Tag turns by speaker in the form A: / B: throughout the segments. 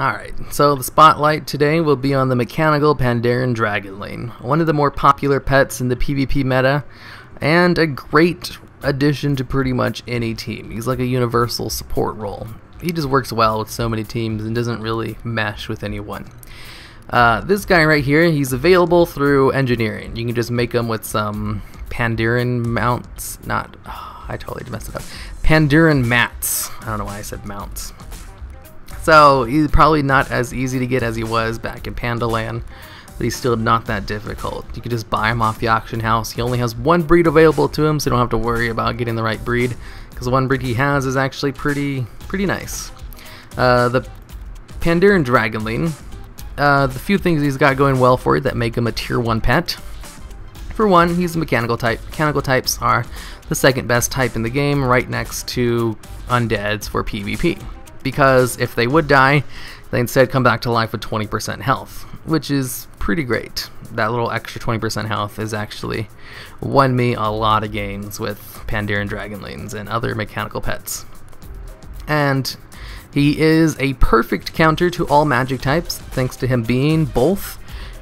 A: Alright, so the spotlight today will be on the mechanical Pandaren Dragonling, one of the more popular pets in the PvP meta, and a great addition to pretty much any team. He's like a universal support role. He just works well with so many teams and doesn't really mesh with anyone. Uh, this guy right here, he's available through engineering. You can just make him with some Pandaren mounts, not, oh, I totally messed it up. Pandaren mats. I don't know why I said mounts. So he's probably not as easy to get as he was back in Pandaland, but he's still not that difficult. You can just buy him off the auction house. He only has one breed available to him, so you don't have to worry about getting the right breed, because the one breed he has is actually pretty pretty nice. Uh, the Pandaren Dragonling, uh, the few things he's got going well for it that make him a tier 1 pet. For one, he's a mechanical type. Mechanical types are the second best type in the game, right next to undeads for PvP because if they would die, they instead come back to life with 20% health, which is pretty great. That little extra 20% health has actually won me a lot of games with Pandaren Dragonlings and other mechanical pets. And he is a perfect counter to all magic types, thanks to him being both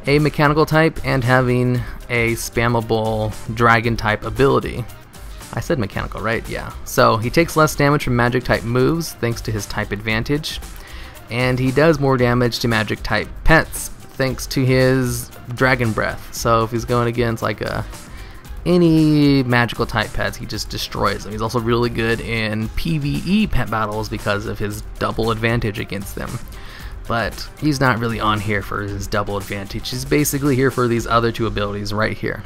A: a mechanical type and having a spammable dragon type ability. I said mechanical, right? Yeah. So he takes less damage from magic type moves thanks to his type advantage. And he does more damage to magic type pets thanks to his dragon breath. So if he's going against like a any magical type pets, he just destroys them. He's also really good in PvE pet battles because of his double advantage against them. But he's not really on here for his double advantage. He's basically here for these other two abilities right here.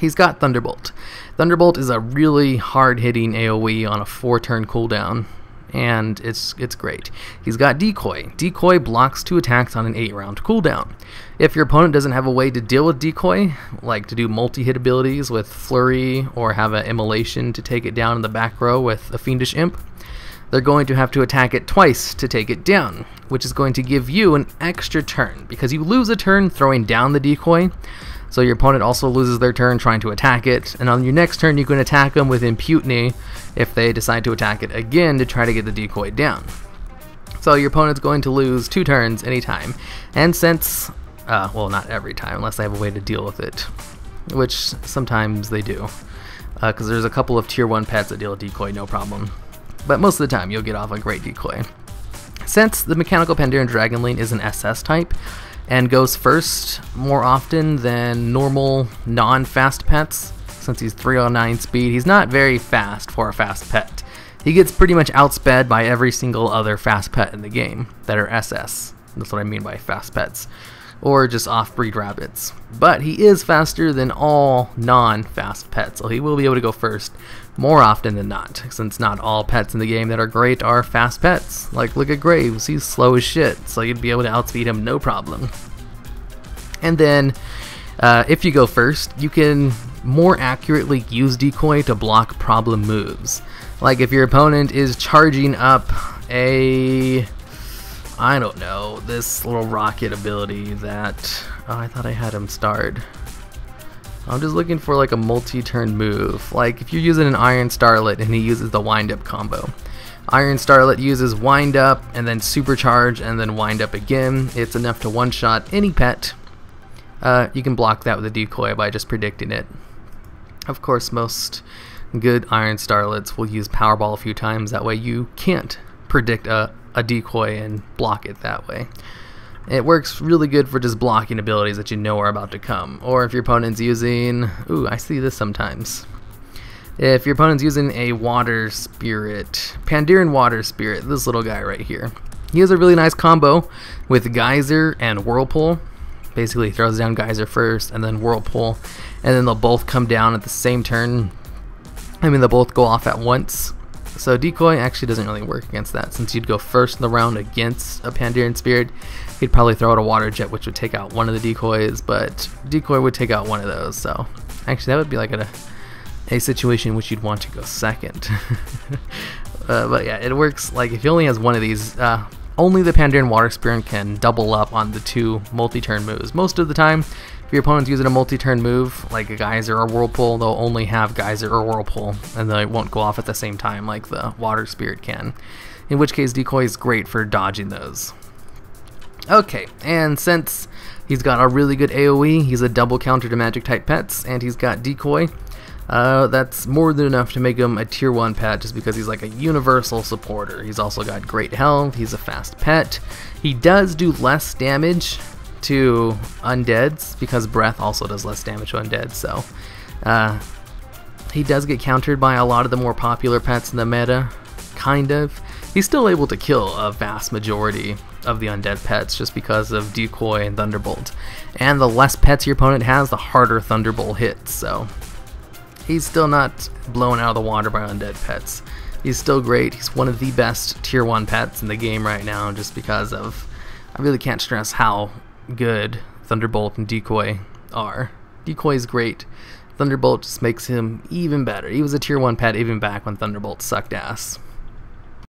A: He's got Thunderbolt. Thunderbolt is a really hard-hitting AoE on a four-turn cooldown, and it's it's great. He's got Decoy. Decoy blocks two attacks on an eight-round cooldown. If your opponent doesn't have a way to deal with Decoy, like to do multi-hit abilities with Flurry or have an Immolation to take it down in the back row with a Fiendish Imp, they're going to have to attack it twice to take it down, which is going to give you an extra turn, because you lose a turn throwing down the decoy, so your opponent also loses their turn trying to attack it, and on your next turn you can attack them with Imputiny if they decide to attack it again to try to get the decoy down. So your opponent's going to lose two turns anytime, and since, uh, well not every time unless they have a way to deal with it, which sometimes they do, because uh, there's a couple of tier 1 pets that deal with decoy no problem, but most of the time you'll get off a great decoy. Since the Mechanical Pandaren Dragonling is an SS type, and goes first more often than normal non-fast pets since he's 309 speed. He's not very fast for a fast pet. He gets pretty much outsped by every single other fast pet in the game that are SS. That's what I mean by fast pets. Or just off-breed rabbits. But he is faster than all non-fast pets, so he will be able to go first more often than not, since not all pets in the game that are great are fast pets. Like, look at Graves, he's slow as shit, so you'd be able to outspeed him no problem. And then, uh, if you go first, you can more accurately use Decoy to block problem moves. Like, if your opponent is charging up a I don't know, this little rocket ability that, oh, I thought I had him starred. I'm just looking for like a multi-turn move. Like if you're using an Iron Starlet and he uses the wind up combo. Iron Starlet uses wind up and then supercharge and then wind up again. It's enough to one-shot any pet. Uh, you can block that with a decoy by just predicting it. Of course, most good Iron Starlets will use Powerball a few times. That way you can't predict a, a decoy and block it that way. It works really good for just blocking abilities that you know are about to come. Or if your opponent's using... Ooh, I see this sometimes. If your opponent's using a Water Spirit, Pandaren Water Spirit, this little guy right here. He has a really nice combo with Geyser and Whirlpool. Basically throws down Geyser first and then Whirlpool. And then they'll both come down at the same turn. I mean, they'll both go off at once. So Decoy actually doesn't really work against that since you'd go first in the round against a Pandaren Spirit He'd probably throw out a water jet, which would take out one of the decoys, but decoy would take out one of those. So actually, that would be like a a situation in which you'd want to go second. uh, but yeah, it works like if he only has one of these. Uh, only the Pandaren Water Spirit can double up on the two multi-turn moves. Most of the time, if your opponent's using a multi-turn move, like a Geyser or Whirlpool, they'll only have Geyser or Whirlpool, and they won't go off at the same time like the Water Spirit can. In which case, Decoy is great for dodging those. Okay, and since he's got a really good AoE, he's a double counter to magic type pets, and he's got decoy. Uh, that's more than enough to make him a tier 1 pet just because he's like a universal supporter. He's also got great health, he's a fast pet. He does do less damage to undeads because breath also does less damage to undead, so uh, he does get countered by a lot of the more popular pets in the meta, kind of. He's still able to kill a vast majority of the undead pets just because of Decoy and Thunderbolt. And the less pets your opponent has, the harder Thunderbolt hits, so he's still not blown out of the water by undead pets. He's still great. He's one of the best tier 1 pets in the game right now just because of I really can't stress how good Thunderbolt and Decoy are. Decoy is great. Thunderbolt just makes him even better. He was a tier 1 pet even back when Thunderbolt sucked ass.